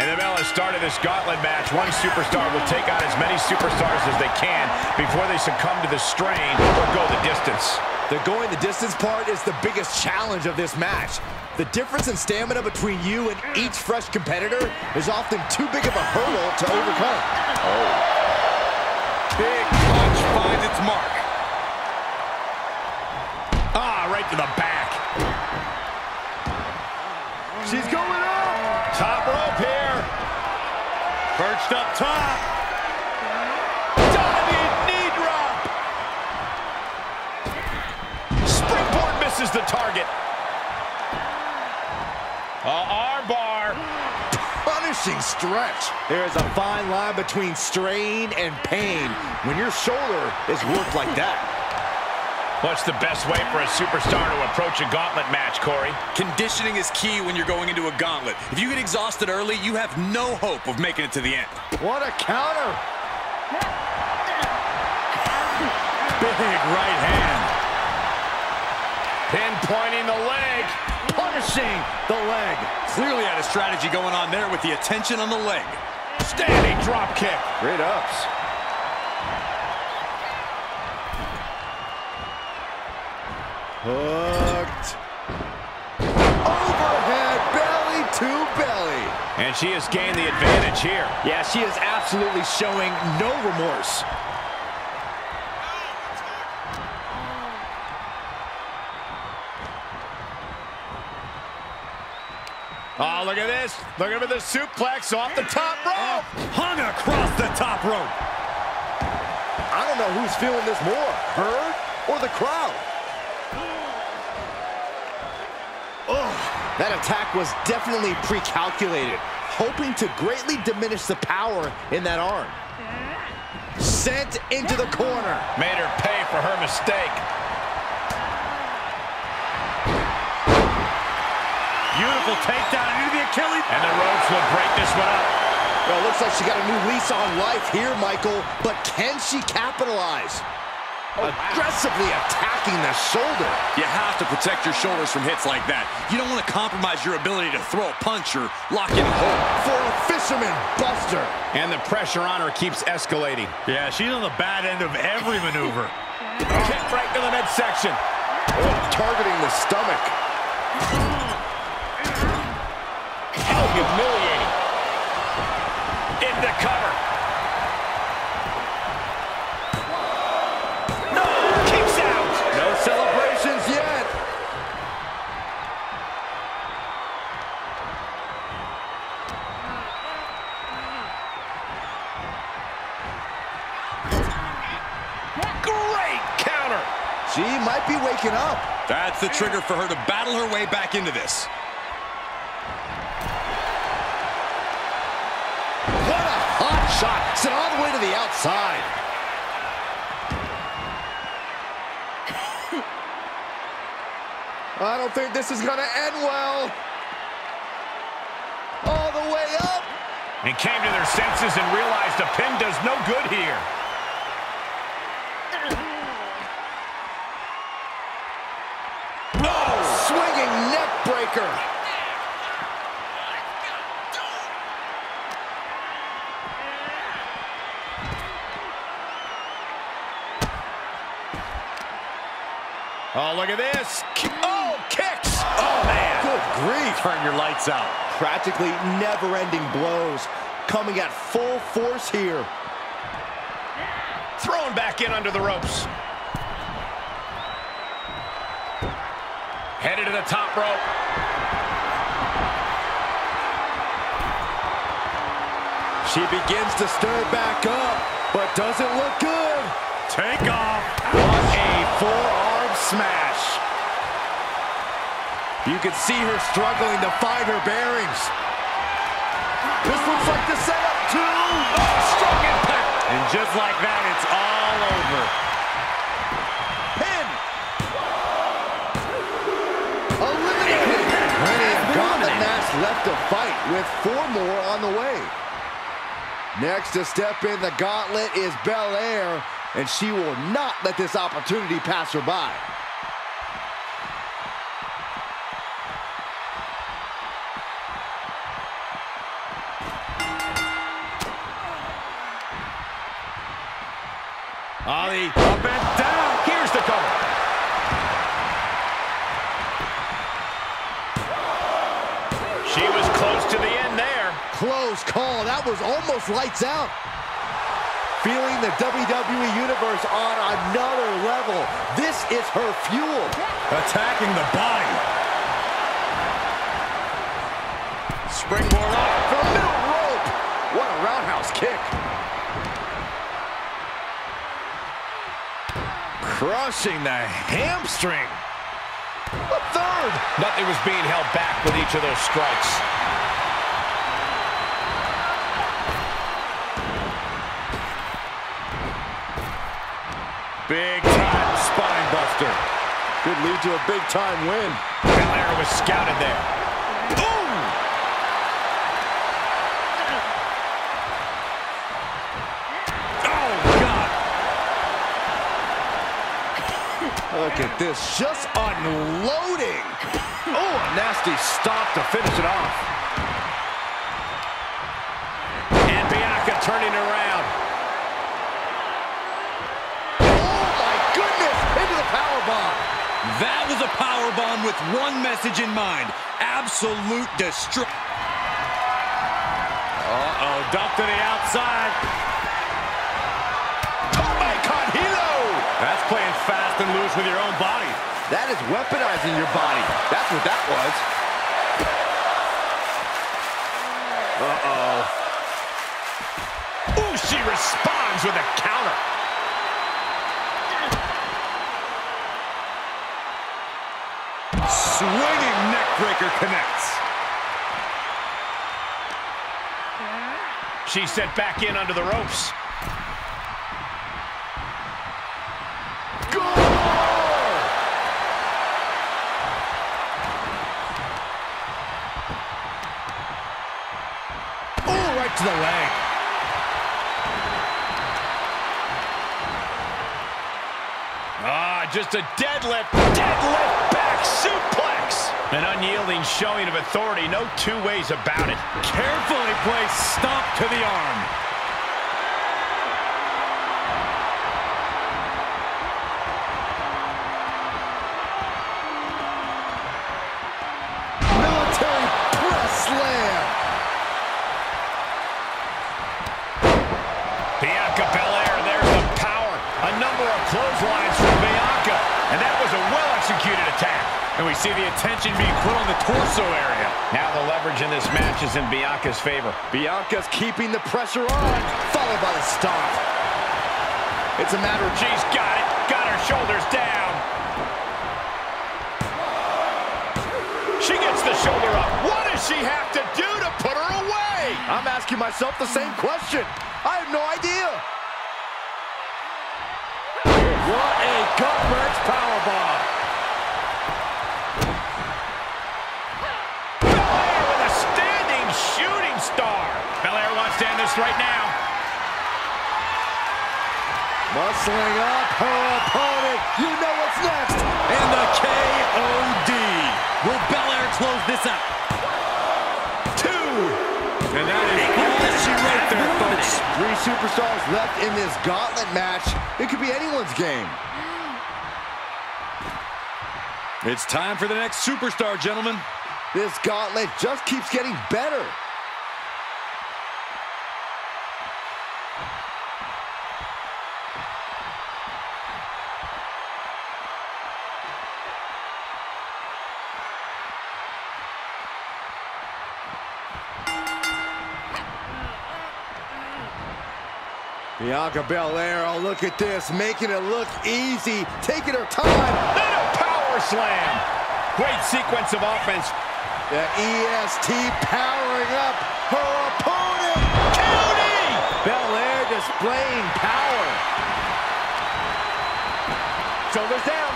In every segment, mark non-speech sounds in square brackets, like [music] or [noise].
And the bell has started this gauntlet match. One superstar will take on as many superstars as they can before they succumb to the strain or go the distance. The going the distance part is the biggest challenge of this match. The difference in stamina between you and each fresh competitor is often too big of a hurdle to overcome. Oh. Big punch finds its mark. Ah, right to the back. She's going up. Top rope here. Perched up top. Diving knee drop. Springboard misses the target. Uh, armbar. Punishing stretch. There is a fine line between strain and pain when your shoulder is worked like that. What's the best way for a superstar to approach a gauntlet match, Corey? Conditioning is key when you're going into a gauntlet. If you get exhausted early, you have no hope of making it to the end. What a counter. Big right hand. Pinpointing the leg. Punishing the leg. Clearly had a strategy going on there with the attention on the leg. Standing drop kick. Great ups. Hooked. Overhead belly to belly. And she has gained the advantage here. Yeah, she is absolutely showing no remorse. Oh, look at this. Look at the suplex off the top rope. Hung across the top rope. I don't know who's feeling this more, her or the crowd. That attack was definitely pre-calculated, hoping to greatly diminish the power in that arm. Sent into the corner. Made her pay for her mistake. Beautiful takedown into the Achilles. And the ropes will break this one up. Well, looks like she got a new lease on life here, Michael, but can she capitalize? Oh, Aggressively attacking the shoulder. You have to protect your shoulders from hits like that. You don't want to compromise your ability to throw a punch or lock in a hold. For a fisherman buster. And the pressure on her keeps escalating. Yeah, she's on the bad end of every [laughs] maneuver. Kick right to the midsection. Oh, targeting the stomach. Oh, humiliating. Waking up. That's the trigger for her to battle her way back into this. What a hot shot. Sent all the way to the outside. I don't think this is going to end well. All the way up. And came to their senses and realized a pin does no good here. Oh, look at this. Oh, kicks. Oh, man. Good grief. Turn your lights out. Practically never-ending blows coming at full force here. Thrown back in under the ropes. Headed to the top rope. She begins to stir back up, but doesn't look good. Take off. What a forearm smash. You can see her struggling to find her bearings. This looks like the setup to... Oh, strong impact. And just like that, it's all over. Pin. Eliminated. Plenty of gauntlet match left to fight with four more on the way. Next to step in the gauntlet is Belair, and she will not let this opportunity pass her by. Ali. That was almost lights out. Feeling the WWE Universe on another level. This is her fuel. Attacking the body. Springboard off from middle rope. What a roundhouse kick. Crushing the hamstring. A third. Nothing was being held back with each of those strikes. Big time spine buster. Could lead to a big time win. Belair was scouted there. Boom! Oh, God. Look at this, just unloading. Oh, a nasty stop to finish it off. And Bianca turning around. Into the power bomb. That was a power bomb with one message in mind. Absolute destruction. Uh-oh, dumped to the outside. Tope con hilo. That's playing fast and loose with your own body. That is weaponizing your body. That's what that was. Uh-oh. Ooh, she responds with a counter. Swinging neckbreaker connects. She's sent back in under the ropes. Right to the leg. Ah, just a deadlift. Deadlift back suplex. An unyielding showing of authority. No two ways about it. Carefully placed stomp to the arm. Leverage in this match is in Bianca's favor. Bianca's keeping the pressure on, followed by the stomp. It's a matter of She's got it. Got her shoulders down. She gets the shoulder up. What does she have to do to put her away? I'm asking myself the same question. I have no idea. What a gut-wrench powerbomb. This right now. Muscling up her opponent. You know what's next. And the KOD. Will Belair close this out? Two. And that is all she wrote there, folks. Three superstars left in this gauntlet match. It could be anyone's game. It's time for the next superstar, gentlemen. This gauntlet just keeps getting better. Bianca Belair, oh look at this, making it look easy, taking her time. And a power slam. Great sequence of offense. The EST powering up her opponent. County. Belair displaying power. Shoulders down.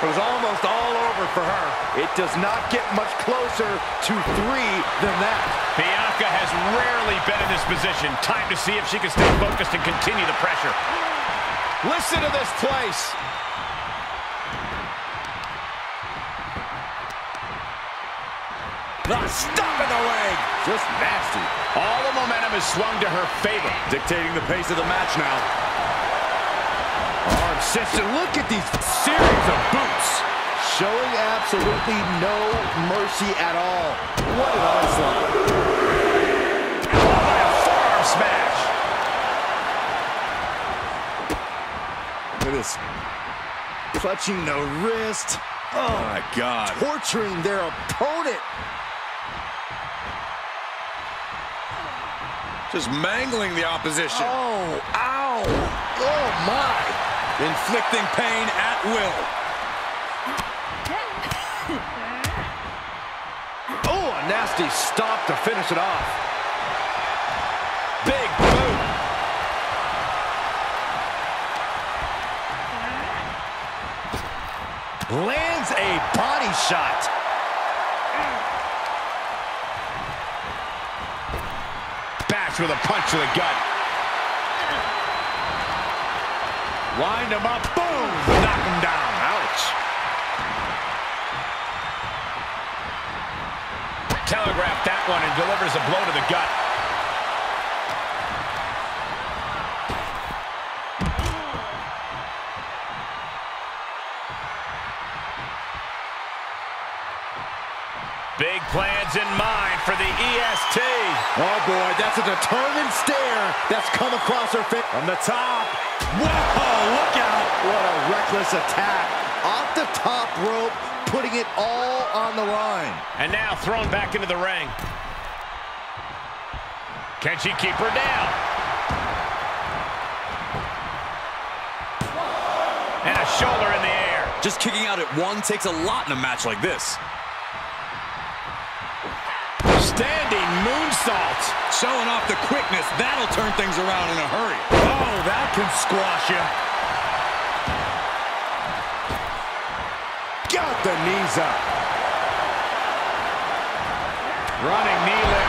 It was almost all over for her. It does not get much closer to three than that. Bianca has rarely been in this position. Time to see if she can stay focused and continue the pressure. Listen to this place. Ah, stop in the leg. Just nasty. All the momentum is swung to her favor. Dictating the pace of the match now. Arm. Look at these Series of boots. showing absolutely no mercy at all. What an onslaught. By a forearm smash. Look at this. Clutching the wrist. Oh, my God. Torturing their opponent. Just mangling the opposition. Oh, ow. Oh, my. Inflicting pain at will. [laughs] Oh, a nasty stop to finish it off. Big boot. Lands a body shot. Bash with a punch to the gut. Wind him up. Boom. Knock him down. Ouch. Telegraphed that one and delivers a blow to the gut. Big plans in mind for the EST. Oh, boy, that's a determined stare that's come across her face. From the top. Whoa, look out. What a reckless attack. Off the top rope, putting it all on the line. And now thrown back into the ring. Can she keep her down? And a shoulder in the air. Just kicking out at one takes a lot in a match like this. Standing moonsault. Showing off the quickness. That'll turn things around in a hurry. Oh, that can squash you. Got the knees up. Running knee lift.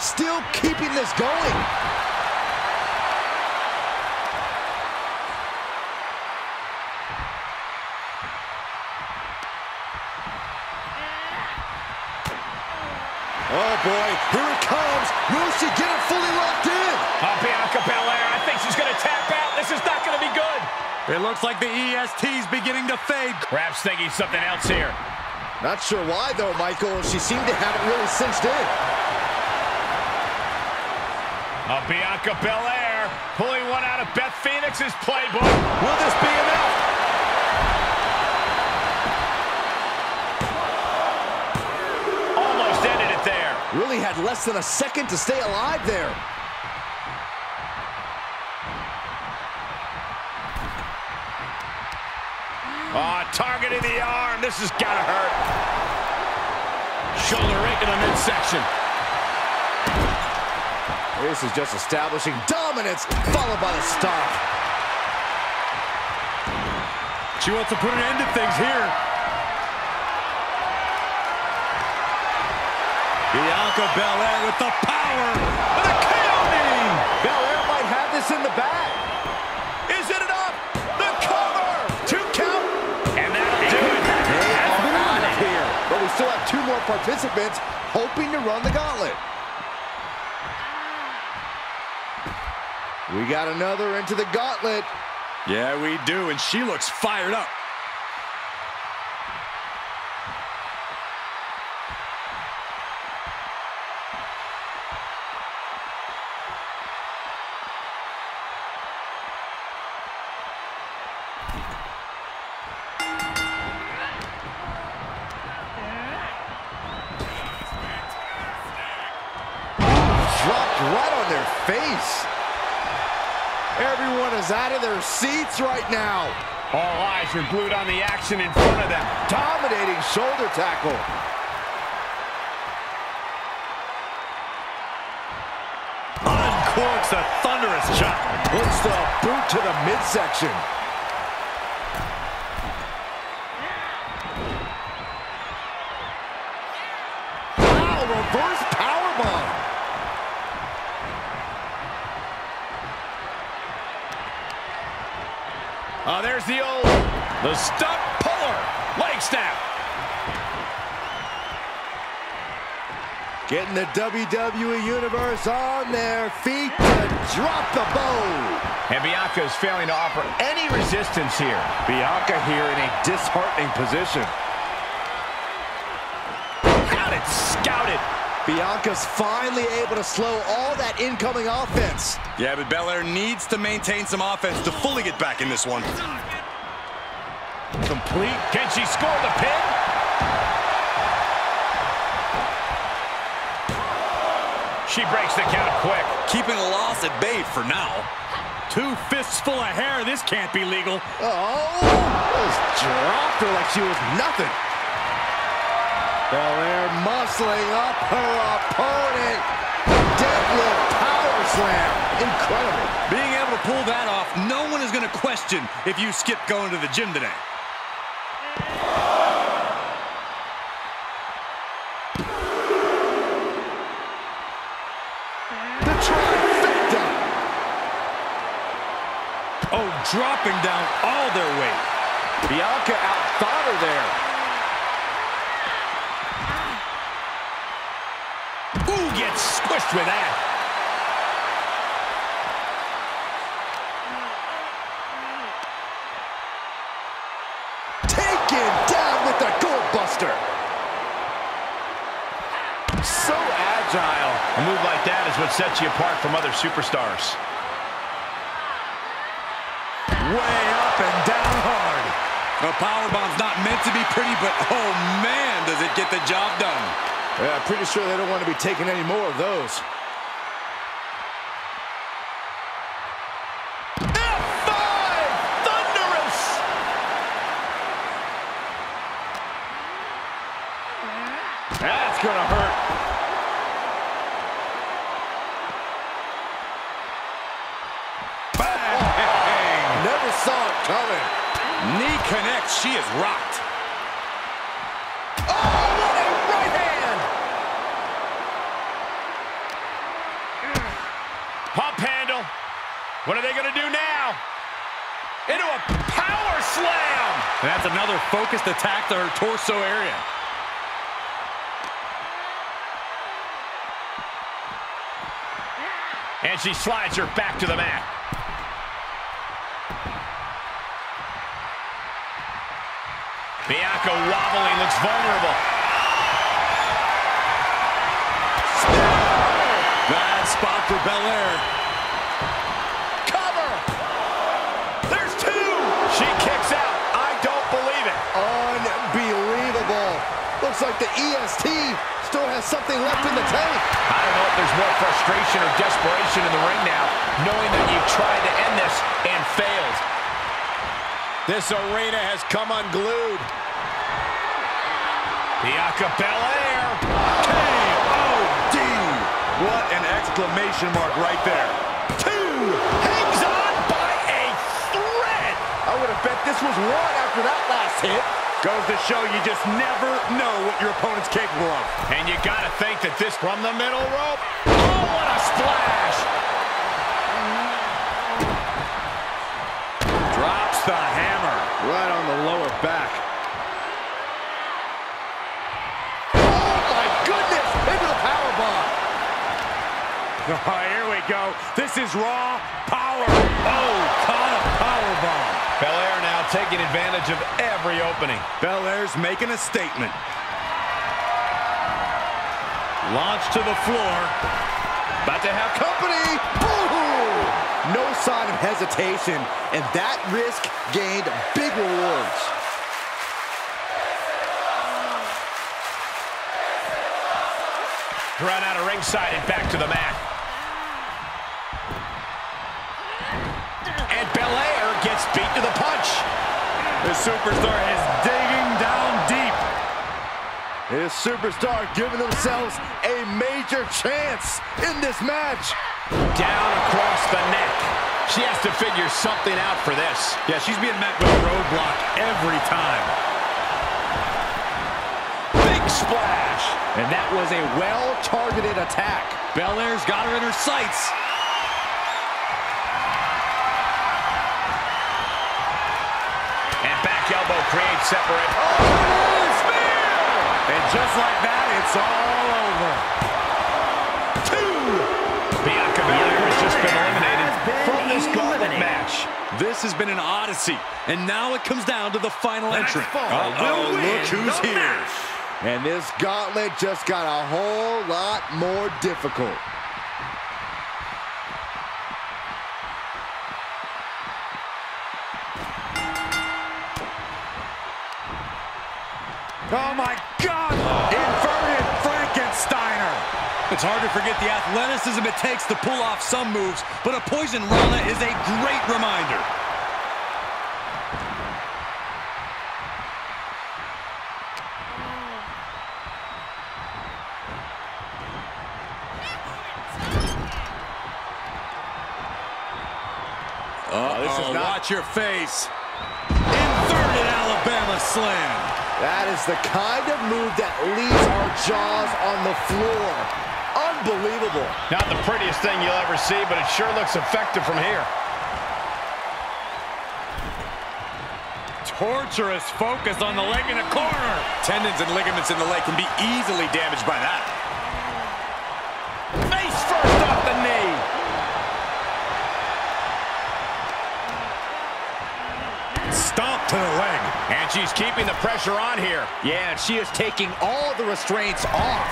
Still keeping this going. Oh boy, here it comes. Will she get it fully locked in? Oh, Bianca Belair, I think she's going to tap out. This is not going to be good. It looks like the EST's beginning to fade. Perhaps thinking something else here. Not sure why though, Michael. She seemed to have it really cinched in. Oh, Bianca Belair pulling one out of Beth Phoenix's playbook. Will this be enough? Almost ended it there. Really had less than a second to stay alive there. Oh, targeting the arm. This has got to hurt. Shoulder right in the midsection. This is just establishing dominance, followed by the stop. She wants to put an end to things here. Bianca Belair with the power. With the KO knee. Belair might have this in the bag. Is it enough? The cover. Two count. And that'll do it. They Has are been out on it. here. But we still have two more participants hoping to run the gauntlet. We got another into the gauntlet. Yeah, we do, and she looks fired up. Dropped right on their face. Everyone is out of their seats right now. All eyes are glued on the action in front of them. Dominating shoulder tackle. Uncorks a thunderous chop. Puts the boot to the midsection. The stump puller. Leg snap. Getting the WWE Universe on their feet to drop the bow. And Bianca is failing to offer any resistance here. Bianca here in a disheartening position. Got it scouted. Bianca's finally able to slow all that incoming offense. Yeah, but Belair needs to maintain some offense to fully get back in this one. Complete. Can she score the pin? She breaks the count quick. Keeping the loss at bay for now. Two fists full of hair. This can't be legal. Oh, just dropped her like she was nothing. Well, they're muscling up her opponent. Deadlift power slam. Incredible. Being able to pull that off, no one is going to question if you skip going to the gym today. Dropping down all their weight. Bianca outthought her there. Ooh, gets squished with that. Taken down with the gold buster. So agile. A move like that is what sets you apart from other superstars. Way up and down hard. The powerbomb's not meant to be pretty, but oh man, does it get the job done. Yeah, pretty sure they don't want to be taking any more of those. F5! Thunderous! That's gonna hurt. Bang! Never saw it coming. Knee connects, she is rocked. Oh, what a right hand! Pump handle. What are they gonna do now? Into a power slam! That's another focused attack to her torso area. And she slides her back to the mat. Bianca wobbling, looks vulnerable. Bad spot for Belair. Cover! There's two! She kicks out. I don't believe it. Unbelievable. Looks like the EST still has something left in the tank. I don't know if there's more frustration or desperation in the ring now, knowing that you've tried to end this and failed. This arena has come unglued. Bianca Belair. K.O.D. What an exclamation mark right there. Two. Hangs on by a thread. I would have bet this was one after that last hit. Goes to show you just never know what your opponent's capable of. And you got to think that this from the middle rope. Oh, what a splash. Drops the hammer. Right on the lower back. Oh, my goodness! Into the powerbomb. Oh, [laughs] here we go. This is raw power. Oh, caught a power bomb. Belair now taking advantage of every opening. Belair's making a statement. Launch to the floor. About to have company. Boom! No sign of hesitation, and that risk gained big Run out of ringside and back to the mat. And Belair gets beat to the punch. The superstar is digging down deep. His superstar giving themselves a major chance in this match. Down across the neck. She has to figure something out for this. Yeah, she's being met with a roadblock every time. Big splash. And that was a well-targeted attack. Belair's got her in her sights. And back elbow creates separate. Oh, spear! And just like that, it's all over. Two. Bianca Belair has just been eliminated from this gauntlet match. This has been an odyssey, and now it comes down to the final entrant. Uh-oh, look who's here. And this gauntlet just got a whole lot more difficult. Oh, my God! Inverted Frankensteiner! It's hard to forget the athleticism it takes to pull off some moves, but a Poison Rana is a great reminder. This is not- watch your face. Inverted Alabama Slam. That is the kind of move that leaves our jaws on the floor. Unbelievable. Not the prettiest thing you'll ever see, but it sure looks effective from here. Torturous focus on the leg in the corner. Tendons and ligaments in the leg can be easily damaged by that. She's keeping the pressure on here. Yeah, and she is taking all the restraints off.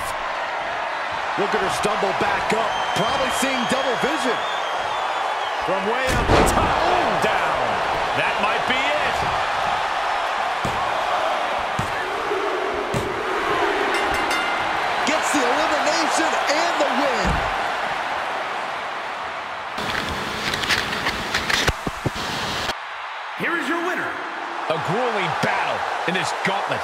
Look at her stumble back up, probably seeing double vision. From way up top and down. That might be it. Gets the elimination and the win. Here is your winner, A grueling battle in this gauntlet.